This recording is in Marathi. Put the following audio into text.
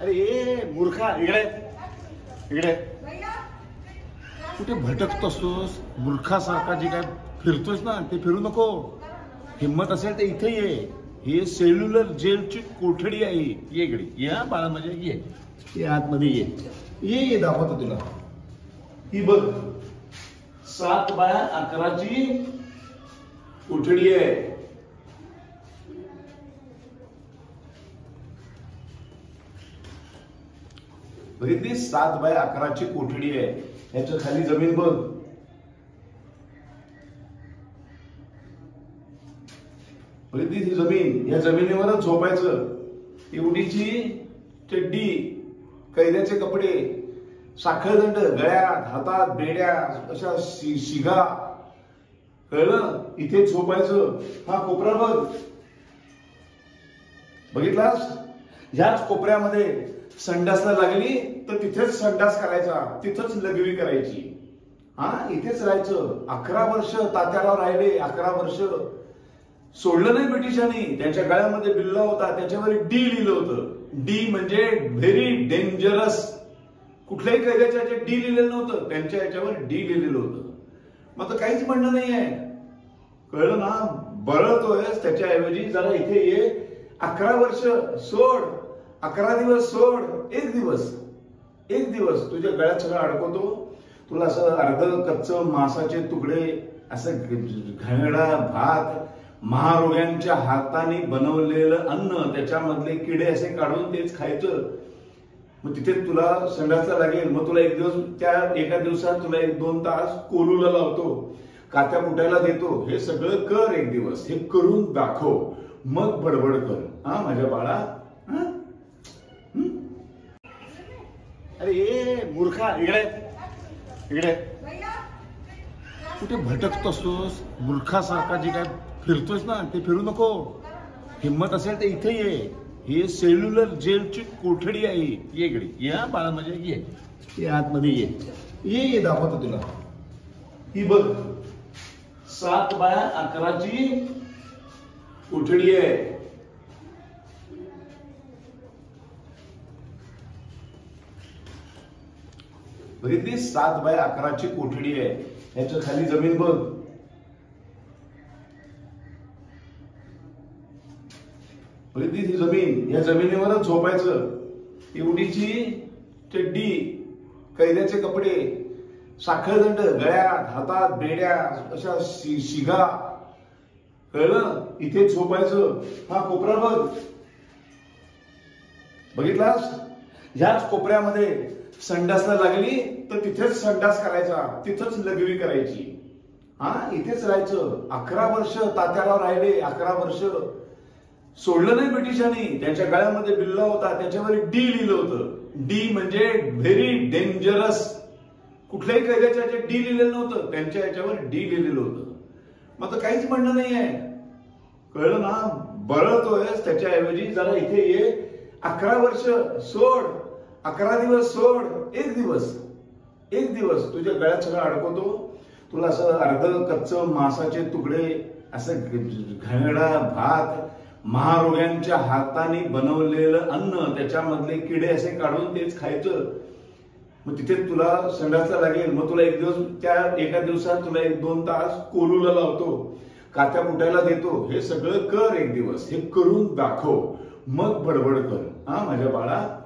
अरे ए मूर्खा इकडे. इकडे. कुठे भटकत असतोस? मूर्खासारखा जे काय फिरतोस ना ते फिरू नको. हिंमत असेल तर इथे ये. हे सेल्युलर जेलची कोठडी आहे. ये इकडे. ये हा बाळा म्हणजे ये. ये आतमध्ये ये. ये ये दाखवतो तुला. ही बघ. सात बाया अकराची कोठडी आहे. म्हणजे बघितली सात बाय अकराची कोठडी आहे. याच्या खाली जमीन बघ. म्हणजे ती जमीन या जमिनीवरच झोपायचं. एवढीची चड्डी कैद्याचे कपडे साखळदंड गळ्यात हातात बेड्या अशा शि- शिगा. कळलं? इथे झोपायचं. हा कोपरा बघ. बघितलास? ह्याच कोपऱ्यामध्ये संडासला लागली तर तिथेच संडास करायचा तिथंच लघवी करायची. हा इथेच राहायचं. अकरा वर्ष तात्याला राहिले अकरा वर्ष. सोडलं नाही ब्रिटिशांनी. त्यांच्या गळ्यामध्ये बिल्ला होता. त्याच्यावर डी लिहिलं होतं. डी म्हणजे व्हेरी डेंजरस कुठल्याही कैद्याच्या डी लिहिलेलं नव्हतं. त्यांच्या याच्यावर डी लिहिलेलं होतं. मग तर काहीच म्हणणं नाही आहे. कळलं ना? बरळतोय त्याच्याऐवजी जरा इथे ये. अकरा वर्ष सोड. अकरा दिवस सोड एक दिवस. एक दिवस. तुझ्या गळ्यात सगळं अडकवतो. तुला असं अर्ध कच्च मांसाचे तुकडे असं घाणडा भात महारोग्यांच्या हाताने बनवलेलं अन्न त्याच्यामधले किडे असे काढून तेच खायचं. मग तिथे तुला संडासला लागेल. मग तुला एक दिवस त्या एका दिवसात तुला एक दोन तास कोलूला लावतो. कात्या कुटायला देतो. हे सगळं कर एक दिवस. हे करून दाखव. मग बडबड कर. हा माझ्या बाळा? हा? अरे ए मूर्खा इकडे. इकडे. कुठे भटकत असतोस मूर्खासारखा जे काय फिरतोस ना ते फिरू नको. हिंमत असेल तर इथे ये. हे सेल्युलर जेलची कोठडी आहे. ये इकडे. ये हा बाळा म्हणजे ये. ये आतमध्ये ये. ये ये दाखवतो तुला. ही बघ. सात बाया अकराची कोठडी आहे. बघितली? सात बाय अकराची कोठडी आहे. याच्या खाली जमीन बघ. म्हणजे ती जमीन? या जमिनीवरच झोपायचं. एवढीची चड्डी कैद्याचे कपडे साखळदंड गळ्यात हातात बेड्या अशा शि- शिगा. कळलं? इथे झोपायचं. हा कोपरा बघ. बघितलास? ह्याच कोपऱ्यामध्ये संडासला लागली तर तिथेच संडास करायचा तिथंच लघवी करायची. हा इथेच राहायचं. अकरा वर्ष तात्याला राहिले अकरा वर्ष. सोडलं नाही ब्रिटिशांनी. त्यांच्या गळ्यामध्ये बिल्ला होता. त्याच्यावर डी लिहिलं होतं. डी म्हणजे व्हेरी डेंजरस कुठल्याही कैद्याच्या डी लिहिलेलं नव्हतं. त्यांच्या याच्यावर डी लिहिलेलं होतं. मग तर काहीच म्हणणं नाहीये कळलं ना? बळतोय त्याच्याऐवजी जरा इथे ये. अकरा वर्ष सोड. अकरा दिवस सोड एक दिवस. एक दिवस. तुझ्या गळ्यात सगळं अडकवतो. तुला असं अर्ध कच्च मांसाचे तुकडे असं घाणडा भात महारोग्यांच्या हाताने बनवलेलं अन्न त्याच्यामधले किडे असे काढून तेच खायचं. मग तिथे तुला संडासला लागेल. मग तुला एक दिवस त्या एका दिवसात तुला एक दोन तास कोलूला लावतो. कात्या कुटायला देतो. हे सगळं कर एक दिवस. हे करून दाखव. मग बडबड कर. हा माझ्या बाळा?